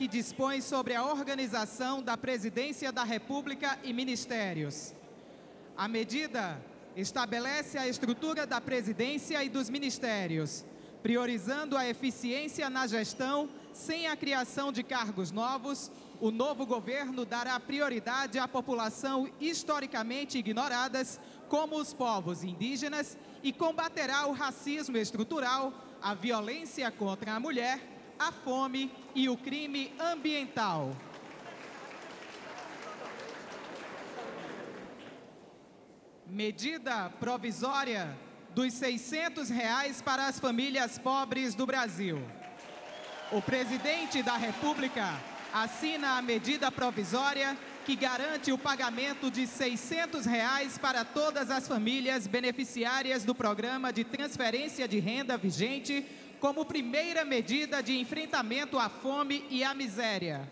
que dispõe sobre a organização da Presidência da República e Ministérios. A medida estabelece a estrutura da presidência e dos ministérios, priorizando a eficiência na gestão sem a criação de cargos novos. O novo governo dará prioridade à população historicamente ignoradas, como os povos indígenas, e combaterá o racismo estrutural, a violência contra a mulher, a fome e o crime ambiental. Medida provisória dos 600 reais para as famílias pobres do Brasil. O presidente da República assina a medida provisória que garante o pagamento de 600 reais para todas as famílias beneficiárias do programa de transferência de renda vigente como primeira medida de enfrentamento à fome e à miséria.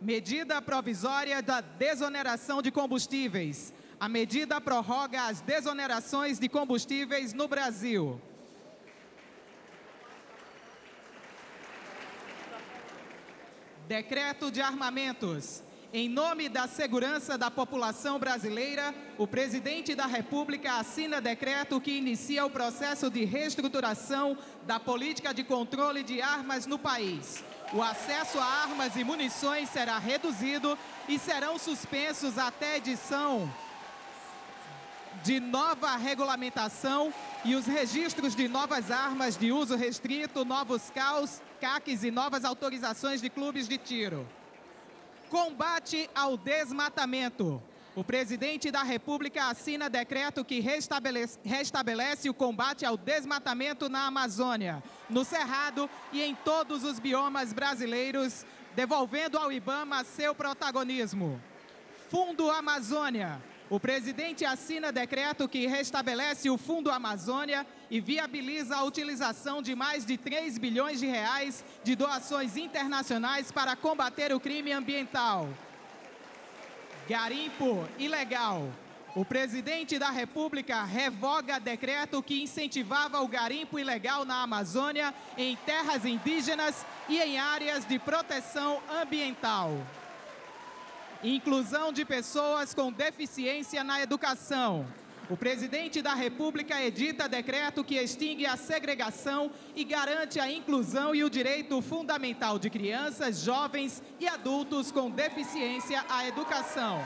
Medida provisória da desoneração de combustíveis. A medida prorroga as desonerações de combustíveis no Brasil. Decreto de armamentos. Em nome da segurança da população brasileira, o presidente da República assina decreto que inicia o processo de reestruturação da política de controle de armas no país. O acesso a armas e munições será reduzido e serão suspensos até edição de nova regulamentação e os registros de novas armas de uso restrito, novos CAUs, CACs e novas autorizações de clubes de tiro. Combate ao desmatamento. O presidente da República assina decreto que restabelece, restabelece, o combate ao desmatamento na Amazônia, no Cerrado e em todos os biomas brasileiros, devolvendo ao IBAMA seu protagonismo. Fundo Amazônia. O presidente assina decreto que restabelece o Fundo Amazônia e viabiliza a utilização de mais de 3 bilhões de reais de doações internacionais para combater o crime ambiental. Garimpo ilegal. O presidente da República revoga decreto que incentivava o garimpo ilegal na Amazônia, em terras indígenas e em áreas de proteção ambiental. Inclusão de pessoas com deficiência na educação. O presidente da República edita decreto que extingue a segregação e garante a inclusão e o direito fundamental de crianças, jovens e adultos com deficiência à educação.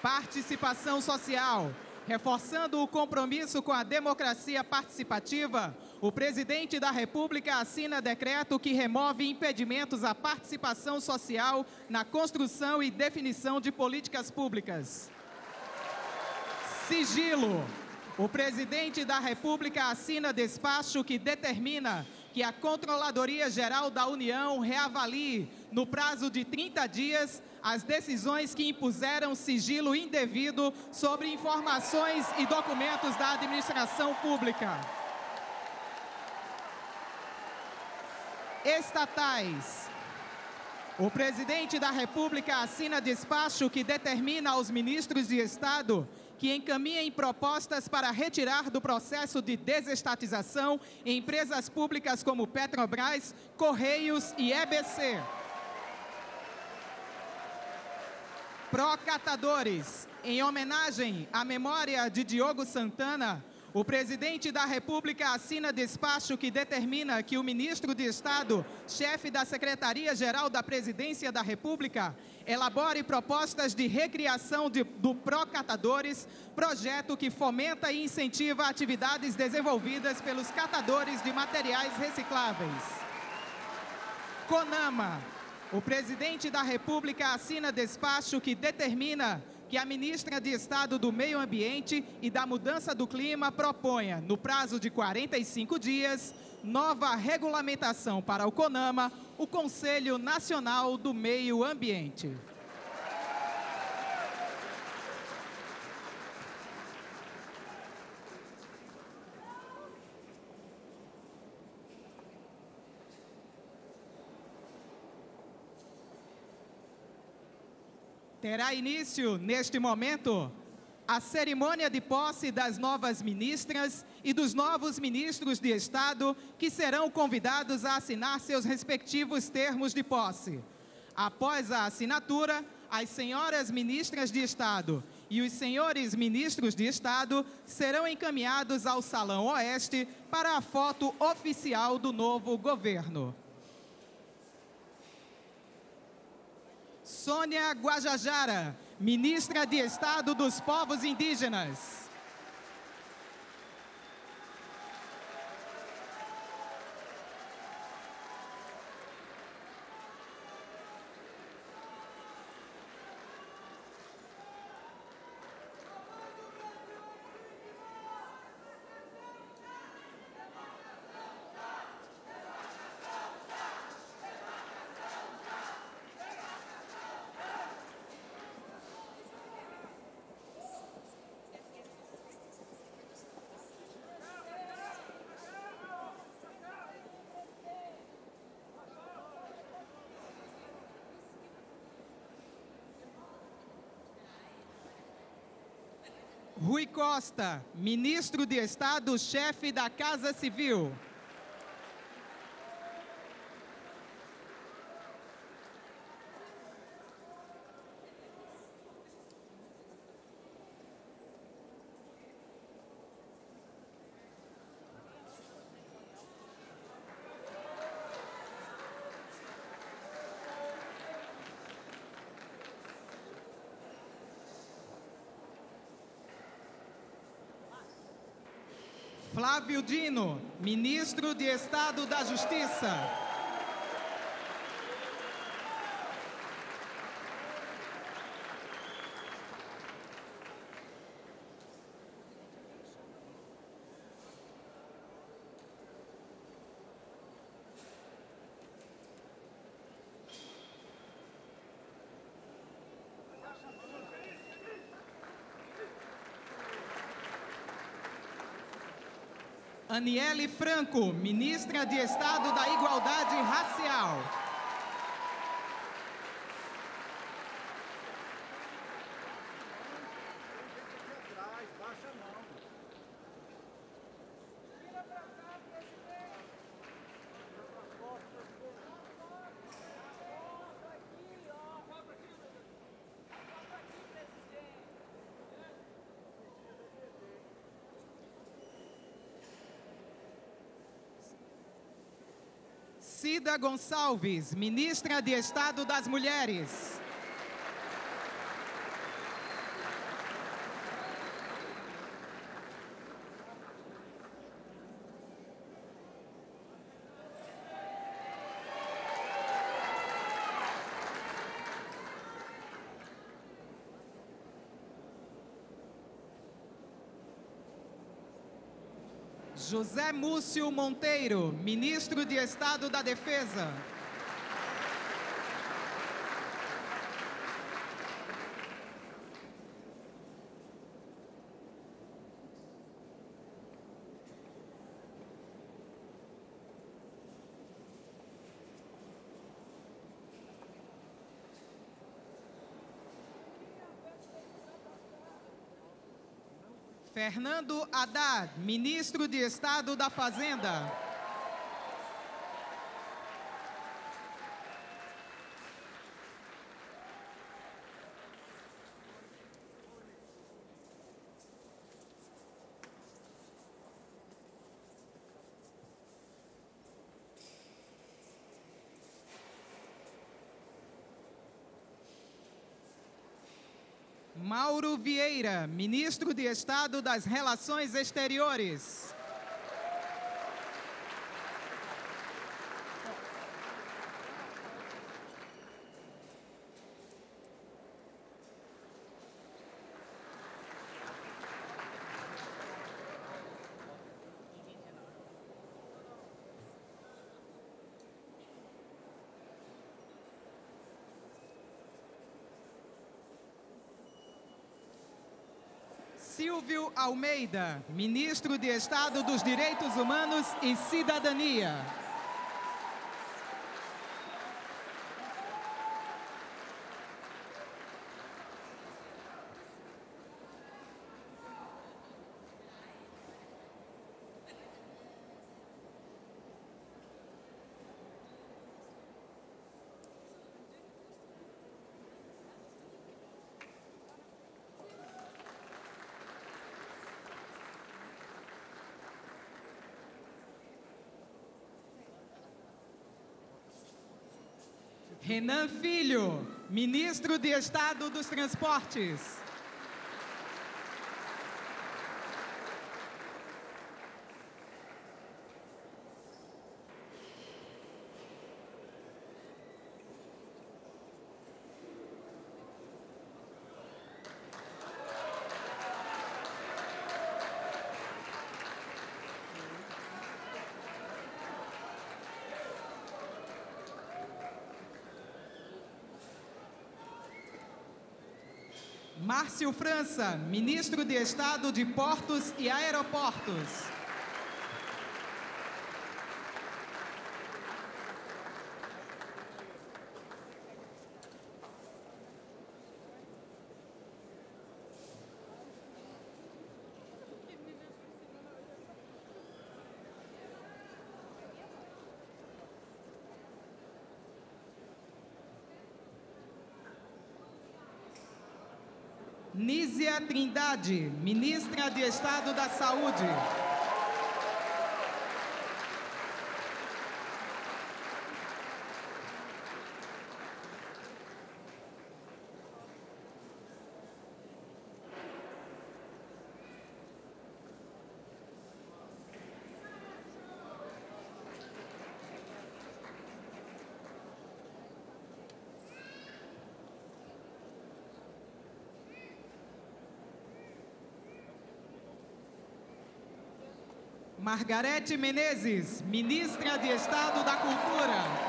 Participação social. Reforçando o compromisso com a democracia participativa, o presidente da República assina decreto que remove impedimentos à participação social na construção e definição de políticas públicas. Sigilo. O presidente da República assina despacho que determina que a Controladoria Geral da União reavalie, no prazo de 30 dias, as decisões que impuseram sigilo indevido sobre informações e documentos da administração pública. Estatais. O presidente da República assina despacho que determina aos ministros de Estado que encaminhem propostas para retirar do processo de desestatização empresas públicas como Petrobras, Correios e EBC. Procatadores. Em homenagem à memória de Diogo Santana, o presidente da República assina despacho que determina que o ministro de Estado, chefe da Secretaria-Geral da Presidência da República, elabore propostas de recriação de, do Procatadores, projeto que fomenta e incentiva atividades desenvolvidas pelos catadores de materiais recicláveis. CONAMA, o presidente da República assina despacho que determina que a ministra de Estado do Meio Ambiente e da Mudança do Clima proponha, no prazo de 45 dias, nova regulamentação para o CONAMA, o Conselho Nacional do Meio Ambiente. Terá início, neste momento, a cerimônia de posse das novas ministras e dos novos ministros de Estado que serão convidados a assinar seus respectivos termos de posse. Após a assinatura, as senhoras ministras de Estado e os senhores ministros de Estado serão encaminhados ao Salão Oeste para a foto oficial do novo governo. Sônia Guajajara, ministra de Estado dos Povos Indígenas. Rui Costa, ministro de Estado, chefe da Casa Civil. Flávio Dino, ministro de Estado da Justiça. Aniele Franco, ministra de Estado da Igualdade Racial. Cida Gonçalves, ministra de Estado das Mulheres. José Múcio Monteiro, ministro de Estado da Defesa. Fernando Haddad, ministro de Estado da Fazenda. Mauro Vieira, ministro de Estado das Relações Exteriores. Almeida, ministro de Estado dos Direitos Humanos e Cidadania. Renan Filho, ministro de Estado dos Transportes. Márcio França, ministro de Estado de Portos e Aeroportos. Trindade, ministra de Estado da Saúde. Margarete Menezes, ministra de Estado da Cultura.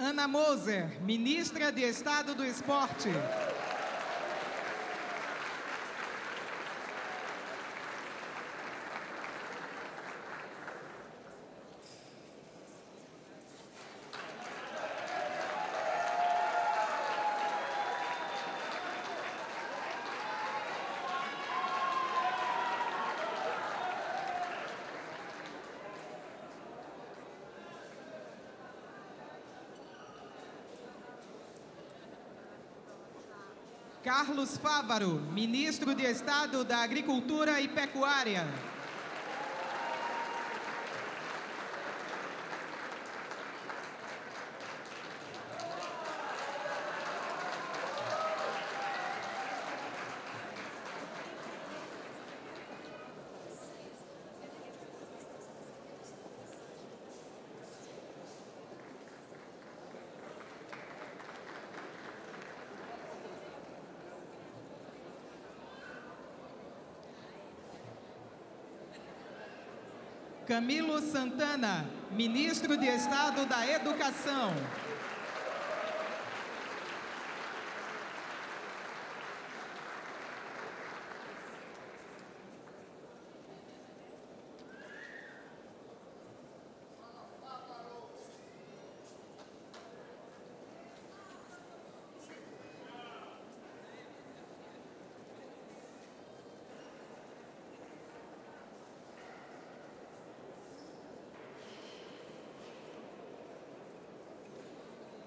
Ana Moser, ministra de Estado do Esporte. Carlos Fávaro, ministro de Estado da Agricultura e Pecuária. Camilo Santana, ministro de Estado da Educação.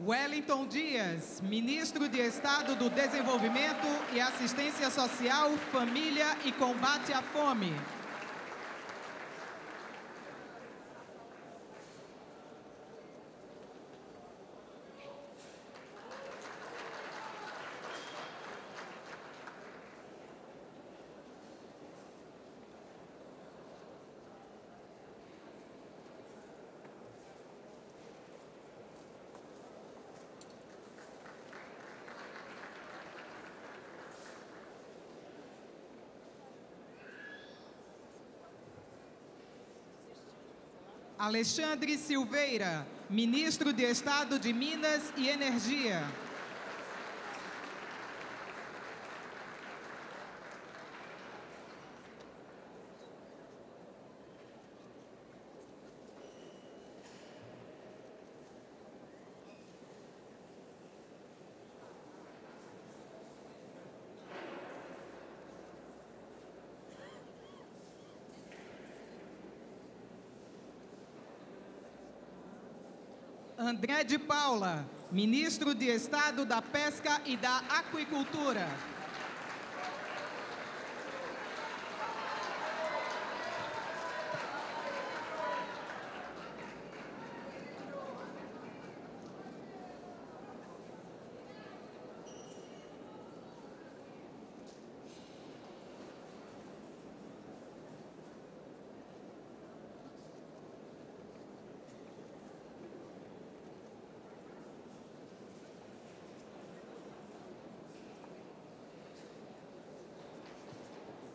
Wellington Dias, ministro de Estado do Desenvolvimento e Assistência Social, Família e Combate à Fome. Alexandre Silveira, ministro de Estado de Minas e Energia. André de Paula, ministro de Estado da Pesca e da Aquicultura.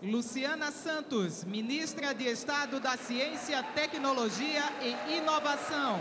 Luciana Santos, ministra de Estado da Ciência, Tecnologia e Inovação.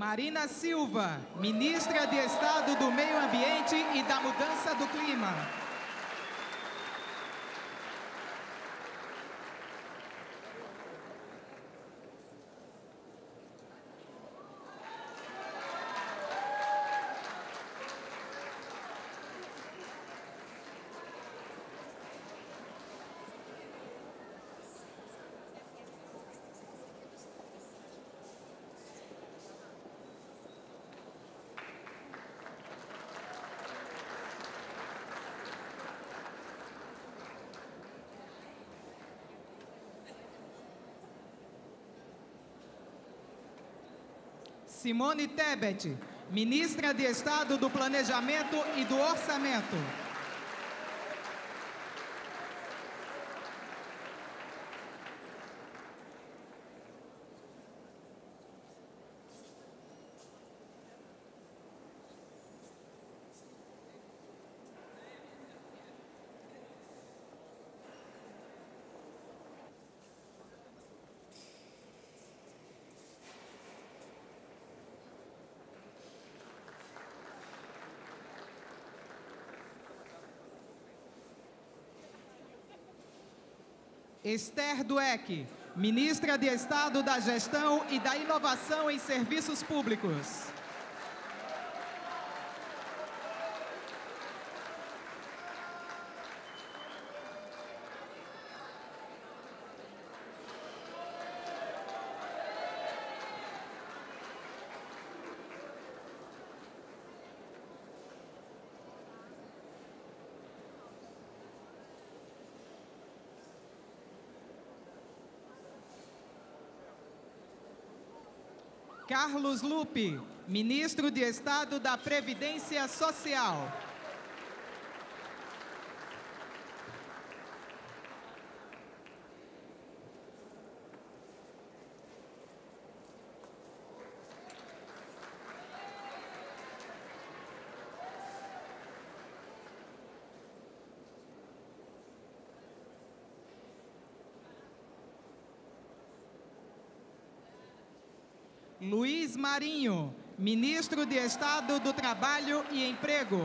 Marina Silva, ministra de Estado do Meio Ambiente e da Mudança do Clima. Simone Tebet, ministra de Estado do Planejamento e do Orçamento. Esther Dueck, ministra de Estado da Gestão e da Inovação em Serviços Públicos. Carlos Lupe, ministro de Estado da Previdência Social. Luiz Marinho, ministro de Estado do Trabalho e Emprego.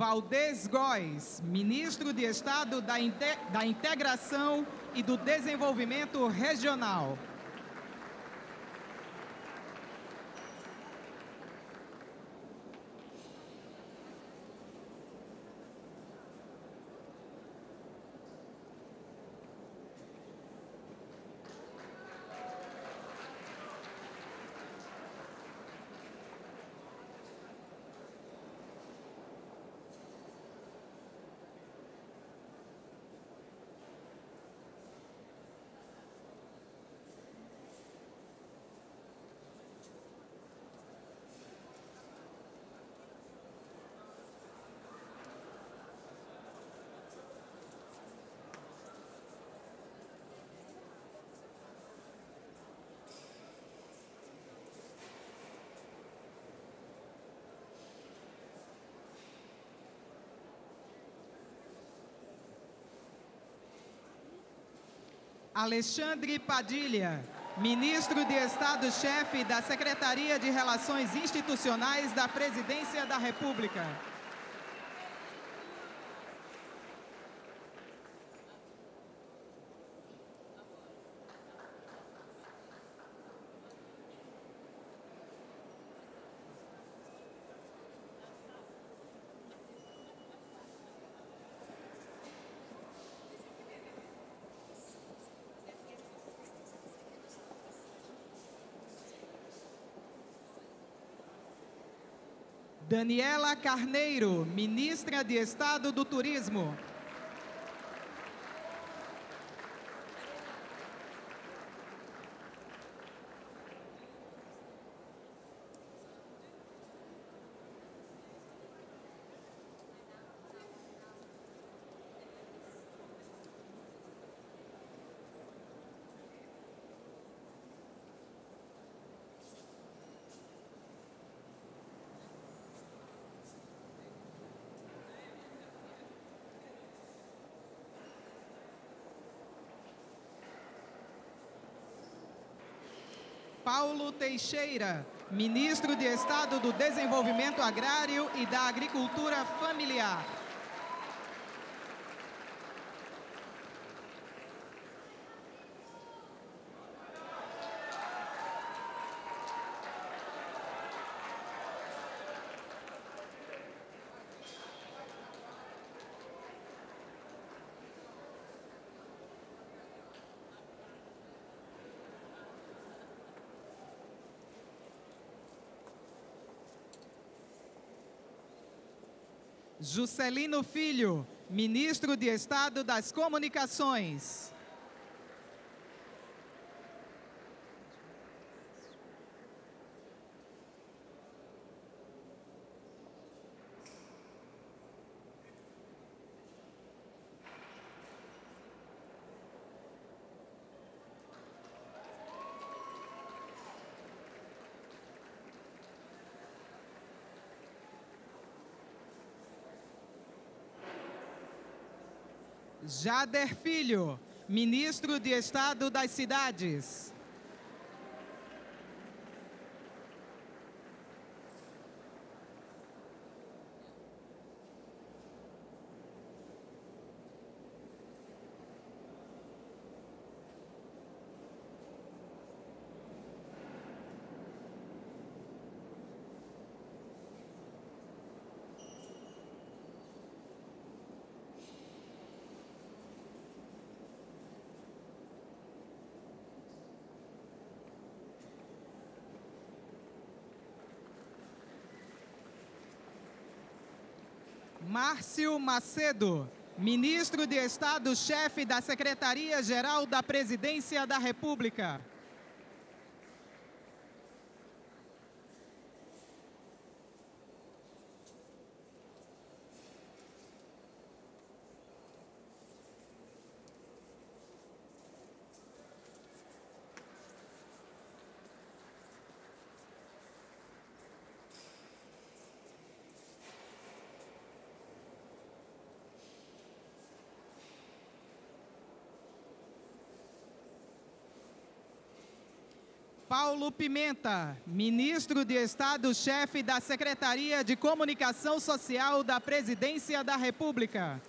Valdez Góes, ministro de Estado da, da Integração e do Desenvolvimento Regional. Alexandre Padilha, Ministro de Estado-Chefe da Secretaria de Relações Institucionais da Presidência da República. Daniela Carneiro, Ministra de Estado do Turismo. Paulo Teixeira, Ministro de Estado do Desenvolvimento Agrário e da Agricultura Familiar. Juscelino Filho, Ministro de Estado das Comunicações. Jader Filho, Ministro de Estado das Cidades. Márcio Macedo, Ministro de Estado-Chefe da Secretaria-Geral da Presidência da República. Paulo Pimenta, Ministro de Estado-Chefe da Secretaria de Comunicação Social da Presidência da República.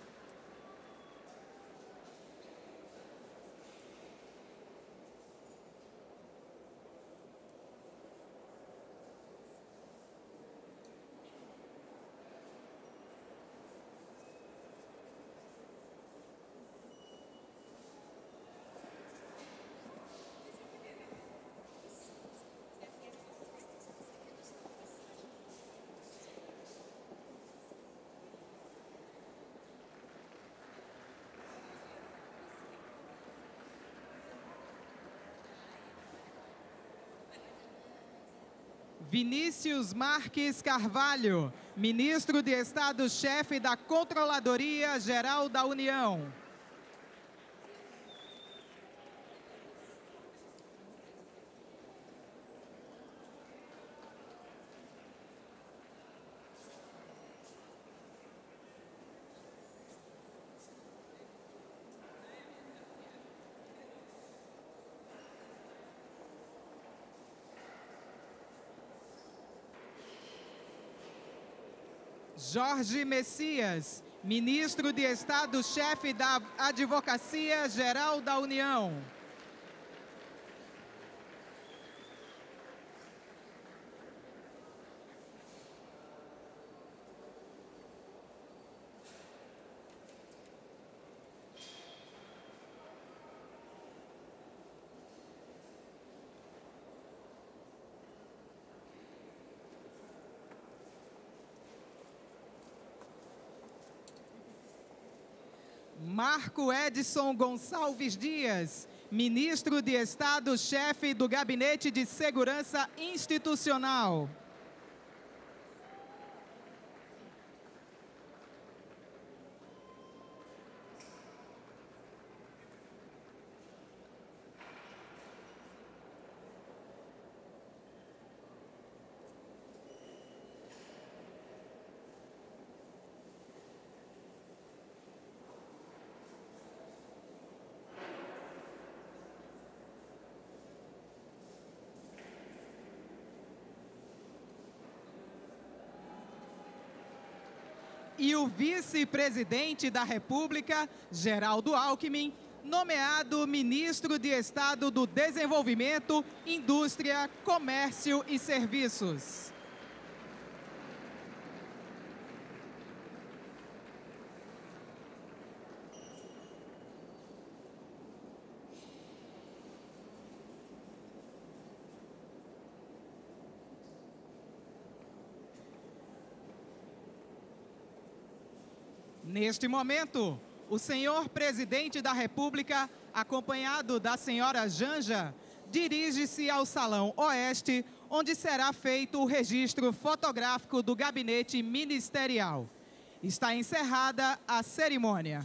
Vinícius Marques Carvalho, Ministro de Estado-Chefe da Controladoria Geral da União. Jorge Messias, ministro de Estado-chefe da Advocacia Geral da União. Marco Edson Gonçalves Dias, ministro de Estado, chefe do Gabinete de Segurança Institucional. E o vice-presidente da República, Geraldo Alckmin, nomeado ministro de Estado do Desenvolvimento, Indústria, Comércio e Serviços. Neste momento, o senhor presidente da República, acompanhado da senhora Janja, dirige-se ao Salão Oeste, onde será feito o registro fotográfico do gabinete ministerial. Está encerrada a cerimônia.